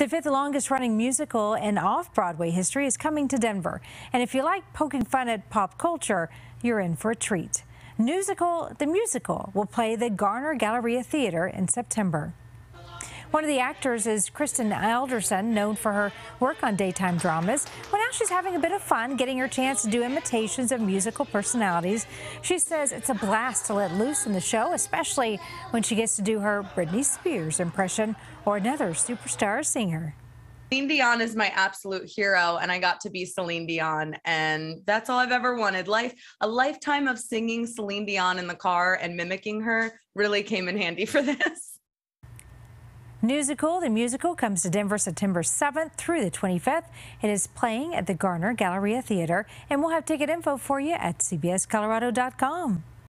The fifth longest running musical in off Broadway history is coming to Denver. And if you like poking fun at pop culture, you're in for a treat. Newsical The Musical will play the Garner Galleria Theater in September. One of the actors is Kristen Alderson, known for her work on daytime dramas. She's having a bit of fun getting her chance to do imitations of musical personalities. She says it's a blast to let loose in the show, especially when she gets to do her Britney Spears impression or another superstar singer. Celine Dion is my absolute hero, and I got to be Celine Dion, and that's all I've ever wanted. Life, a lifetime of singing Celine Dion in the car and mimicking her really came in handy for this. Newsical. The musical comes to Denver September 7th through the 25th. It is playing at the Garner Galleria Theater, and we'll have ticket info for you at cbscolorado.com.